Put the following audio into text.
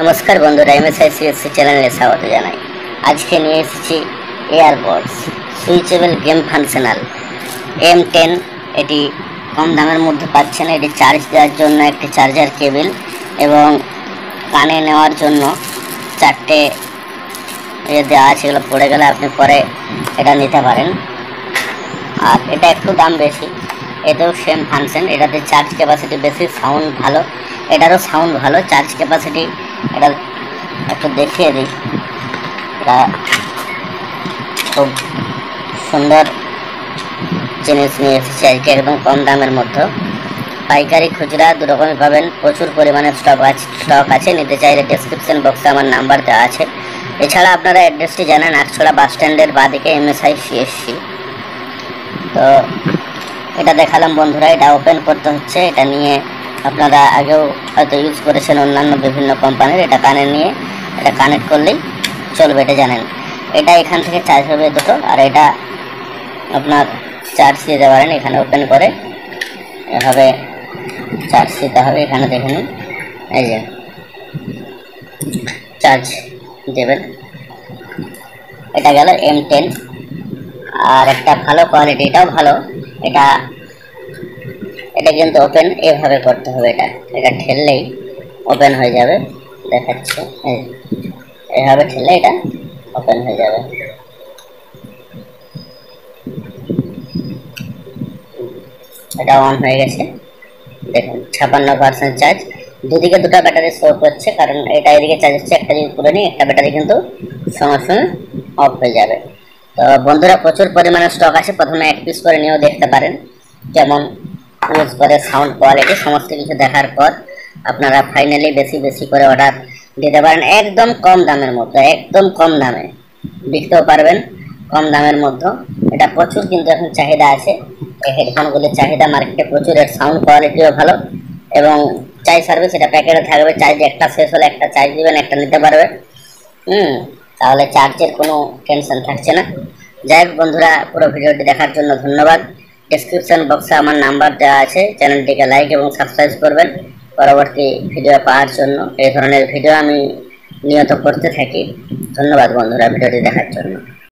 নমস্কার বন্ধুরা MSI CSC চ্যানেলে স্বাগত জানাই। আজকে নিয়ে এসেছি AirPods switchable game functional M ten এটি কম দামের মধ্যে পাচ্ছেন, এটি চার্জ দেওয়ার জন্য একটি চার্জার কেবিল এবং কানে নেওয়ার জন্য চারটে ইয়ে দেওয়া আছে, এগুলো পড়ে গেলে আপনি পরে এটা নিতে পারেন। আর এটা একটু দাম বেশি এতেও সেম ফাংশন এটাতে চার্জ ক্যাপাসিটি বেশি সাউন্ড ভালো। এটারও সাউন্ড ভালো চার্জ ক্যাপাসিটি এটা একটু দেখিয়ে দিই। এটা খুব সুন্দর জিনিস নিয়ে এসেছি আজকে, একদম কম দামের মধ্যে। পাইকারি খুচরা দু রকমই পাবেন, প্রচুর পরিমাণে স্টক আছে স্টক আছে, নিতে চাইলে ডেসক্রিপশন বক্সে আমার নাম্বার দেওয়া আছে। এছাড়া আপনারা অ্যাড্রেসটি জানেন, আটছড়া বাস স্ট্যান্ডের বাদিকে এমএসআই সিএসসি তো এটা দেখালাম বন্ধুরা, এটা ওপেন করতে হচ্ছে, এটা নিয়ে আপনারা আগেও হয়তো ইউজ করেছেন অন্যান্য বিভিন্ন কোম্পানির এটা কানে নিয়ে, এটা কানেক্ট করলেই চলবে, এটা জানেন। এটা এখান থেকে চার্জ হবে দুটো, আর এটা আপনার চার্জ দিতে পারেন এখানে ওপেন করে এভাবে চার্জ দিতে হবে, এখানে দেখে নিন, এই যে চার্জ দেবেন। এটা গেল এম টেন আর একটা ভালো কোয়ালিটি এটাও ভালো। এটা এটা কিন্তু ওপেন এভাবে করতে হবে এটা। এটা ঠেললেই ওপেন হয়ে যাবে। দেখাচ্ছে এভাবে ঠেললে এটা ওপেন হয়ে যাবে। এটা অন হয়ে গেছে। দেখুন, ছাপান্ন পার্সেন্ট চার্জ দুদিকে দুটো ব্যাটারি শো করছে কারণ এটা এদিকে চার্জ হচ্ছে, একটা যদি পুরো নিই একটা ব্যাটারি কিন্তু সঙ্গে সঙ্গে অফ হয়ে যাবে। তো বন্ধুরা প্রচুর পরিমাণে স্টক আছে। প্রথমে এক পিস করে নিয়েও দেখতে পারেন। যেমন ইউজ করে সাউন্ড কোয়ালিটি সমস্ত কিছু দেখার পর আপনারা ফাইনালি বেশি বেশি করে অর্ডার দিতে পারেন। একদম কম দামের মধ্যে, একদম কম দামে। বিকতেও পারবেন, কম দামের মধ্যে। এটা প্রচুর কিন্তু এখন চাহিদা আছে। এই হেডফোনগুলির চাহিদা মার্কেটে প্রচুর, এর সাউন্ড কোয়ালিটিও ভালো এবং চাই সার্ভিস এটা প্যাকেটে থাকবে চার্জ একটা শেষ হলে একটা চার্জ দিবেন, একটা নিতে পারবে। হুম। তাহলে চার্জের কোনো টেনশন থাকছে না। যাই হোক বন্ধুরা, পুরো ভিডিওটি দেখার জন্য ধন্যবাদ। ডিসক্রিপশন বক্সে আমার নাম্বার দেওয়া আছে। চ্যানেলটিকে লাইক এবং সাবস্ক্রাইব করবেন। পরবর্তী ভিডিও পাওয়ার জন্য, এই ধরনের ভিডিও আমি নিয়ত করতে থাকি। ধন্যবাদ বন্ধুরা, ভিডিওটি দেখার জন্য।